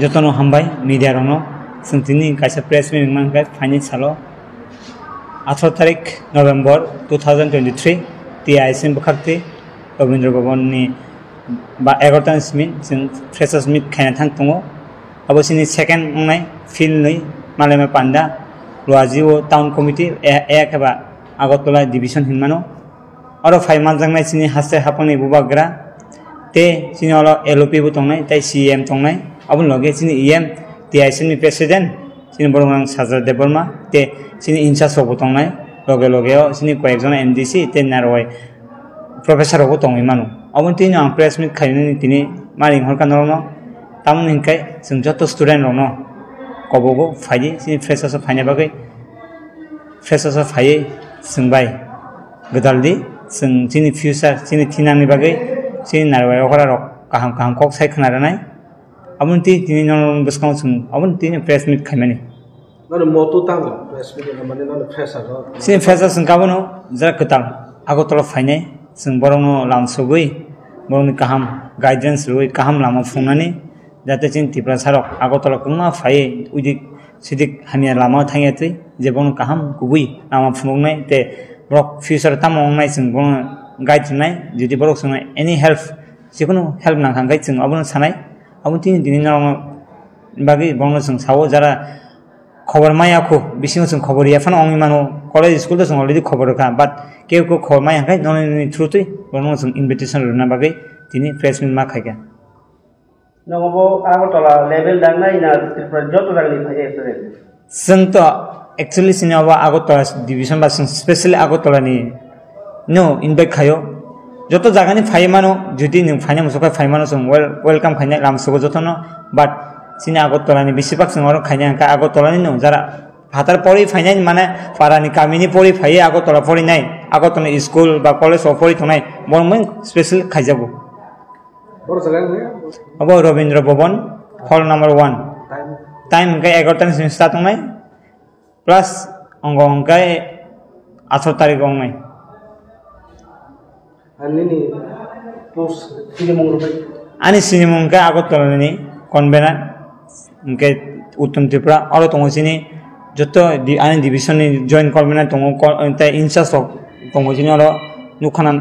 যতন হামবাই মিডিয়া রং जों दिनै कायसा प्रेस मिट मानखाय फाइनि सालो आठारो तारिख November two thousand twenty three टि आइ सिम बोखारथि रबीन्द्र भवननि बा एगार'तानि स्मिट जों फ्रेसार्स मिट खायना थां दङ अबसिनि सेकेन्ड अंनाय फिल्ड नै मालायमा पान्डा लुवाजिओ टाउन कमिटि एक एबा আগরতলা ডিভিশন হিনমানো আরো ফাই মালজাংনাই চিনি হাসতে হাপনি আপুনি লগে চিনি ই এম টি আই চিনি প্ৰেচিডেণ্ট চিনি বৰগাং সাজৰ দেৱৰ্মা তে চিনি ইনচাৰ্জ হ'ব টং নাই লগে লগেও চিনি কয়েকজন এম ডি চি তে নাৰৱাই প্ৰফেচাৰ হ'ব টং ইমানো আপুনি তিনি আং প্ৰেছ মিট খাই তিনি মাৰ ইংহৰ কাৰণে ৰ তামোন হিংকাই যোন যত ষ্টুডেণ্ট ৰ ন ক'ব ফাইদি চিনি ফ্ৰেছাৰ্চত ফাই নাপাকৈ ফ্ৰেছাৰ্চত ফায়ে চোংবাই গোদাল দি চিনি ফিউচাৰ চিনি থিনাংনি বাগৈ চিনি নাৰৱাই কাহাম কাহাম কক চাই খোনাৰ নাই amun ti tini non baskang sung amun tini press meet khamani non mo tu tang press meet khamani non press aro. Sin press sung ka bono jara kutang. Ago tolo phaine sung borong no lam sugui borong ni kaham guidance roi kaham lama phunani jate chin tipra sarok ago tolo kungma phai udik sidik hamia lama thangia e tui je borong kaham kubui lama phungnai te borok future tamongnai sung borong guide nai jodi borok sung any help jikunu help nang khangai chung abun sanai आवंती दिनाव बागे बंगो जों सावो जरा खबर माइ आखु बिसिङाव जों आंनि मानो कलेज स्कुल त अलरेडि खबर खा बाट केवको खबर माइ हाखाय ननि थ्रुतै बंगो जों इनभिटेसन रुना बागे दिनै प्लेसमेन्ट मा खायगा नगबो आगरतला लेभेल दांनाय ना जत दांनि फाय जों त नो खायो। যত জাগানি ফাই মানো যদি ফাইনে মুখে ফাই মানো চোন ৱেল ৱেলকাম খাইনে ৰাম চব যতন বাট চিনে আগত তলানি বেছিভাগ চিঙৰ খাইনে এনেকৈ আগত তলানি ন যাৰা ভাতৰ পৰি ফাই নাই মানে পাৰানি কামিনি পৰি ফাইয়ে আগত তলা পৰি নাই আগত তলে স্কুল বা কলেজ পৰি থনাই মই মই স্পেচিয়েল খাই যাব। হ'ব Rabindra Bhawan hall number one time হেনকৈ এঘাৰ তাৰিখ চেমিষ্টাৰ তোমাই প্লাছ অংক হেনকৈ আঠৰ তাৰিখ অঙাই আনি চিনেমা আগত তলনি কনবেনা এনেকে উত্তম ত্ৰিপুৰা আৰু তঙচিনি যত আনি ডিভিশ্যন জইন কৰবেনা তঙ ইনচাৰ্জ হওক তঙচিনি আৰু নুখানান।